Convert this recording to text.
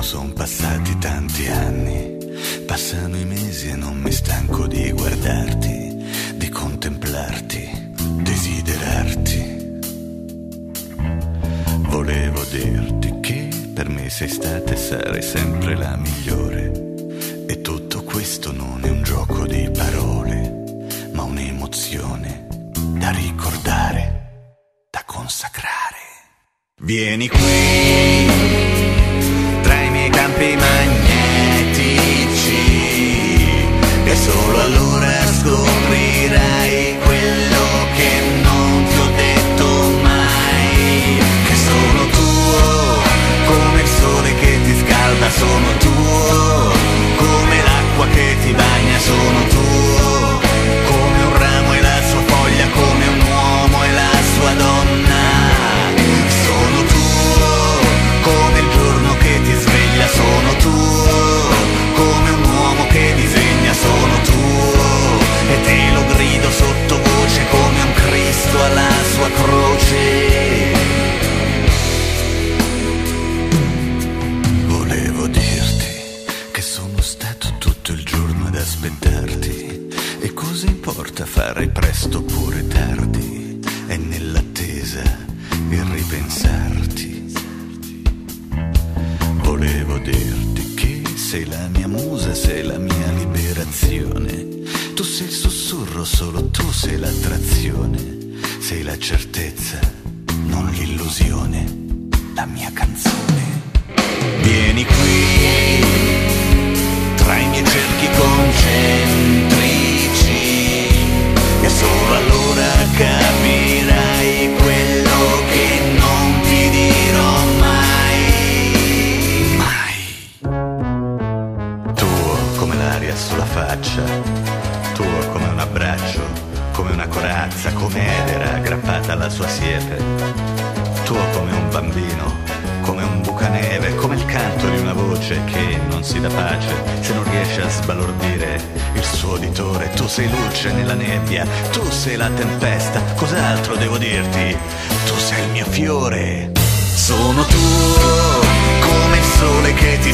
giorno sono passati tanti anni. Passano i mesi e non mi stanco di guardarti, di contemplarti, desiderarti. Volevo dirti che per me sei stata e sarai sempre la migliore. E tutto questo non è un gioco di parole, ma un'emozione da ricordare, da consacrare. Vieni qui, i miei aspettarti. E cosa importa fare presto oppure tardi? È nell'attesa il ripensarti. Volevo dirti che sei la mia musa, sei la mia liberazione. Tu sei il sussurro, solo tu sei l'attrazione. Sei la certezza, non l'illusione, la mia canzone. Vieni qui, tuo come un abbraccio, come una corazza, come edera aggrappata alla sua siepe. Tuo come un bambino, come un bucaneve, come il canto di una voce che non si dà pace se non riesce a sbalordire il suo uditore. Tu sei luce nella nebbia, tu sei la tempesta, cos'altro devo dirti? Tu sei il mio fiore. Sono tuo come il sole che ti